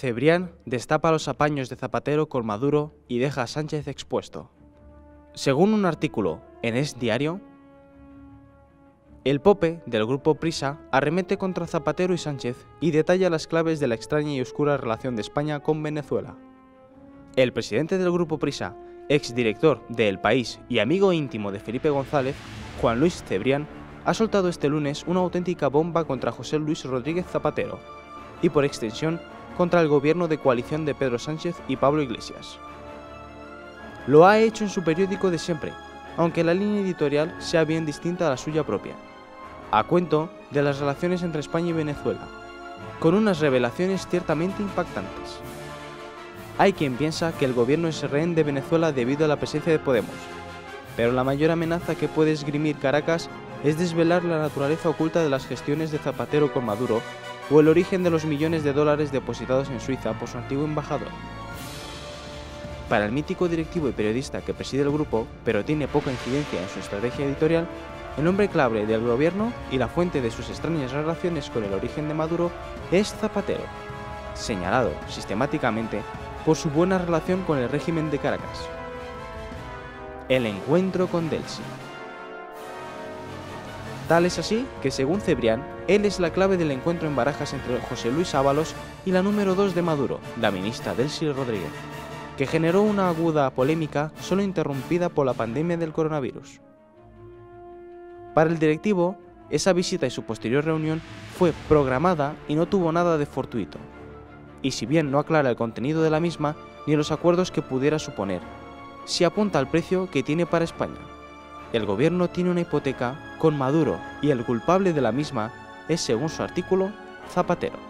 Cebrián destapa los apaños de Zapatero con Maduro y deja a Sánchez expuesto. Según un artículo en Es Diario, el Pope del grupo Prisa arremete contra Zapatero y Sánchez y detalla las claves de la extraña y oscura relación de España con Venezuela. El presidente del grupo Prisa, exdirector de El País y amigo íntimo de Felipe González, Juan Luis Cebrián, ha soltado este lunes una auténtica bomba contra José Luis Rodríguez Zapatero y por extensión contra el gobierno de coalición de Pedro Sánchez y Pablo Iglesias. Lo ha hecho en su periódico de siempre, aunque la línea editorial sea bien distinta a la suya propia a cuento de las relaciones entre España y Venezuela, con unas revelaciones ciertamente impactantes. Hay quien piensa que el gobierno es rehén de Venezuela debido a la presencia de Podemos, pero la mayor amenaza que puede esgrimir Caracas es desvelar la naturaleza oculta de las gestiones de Zapatero con Maduro o el origen de los millones de dólares depositados en Suiza por su antiguo embajador. Para el mítico directivo y periodista que preside el grupo, pero tiene poca incidencia en su estrategia editorial, el nombre clave del gobierno y la fuente de sus extrañas relaciones con el origen de Maduro es Zapatero, señalado sistemáticamente por su buena relación con el régimen de Caracas. El encuentro con Delcy. Tal es así que, según Cebrián, él es la clave del encuentro en barajas entre José Luis Ábalos y la número 2 de Maduro, la ministra Delcy Rodríguez, que generó una aguda polémica solo interrumpida por la pandemia del coronavirus. Para el directivo, esa visita y su posterior reunión fue programada y no tuvo nada de fortuito. Y si bien no aclara el contenido de la misma ni los acuerdos que pudiera suponer, sí apunta al precio que tiene para España. El gobierno tiene una hipoteca con Maduro y el culpable de la misma es, según su artículo, Zapatero.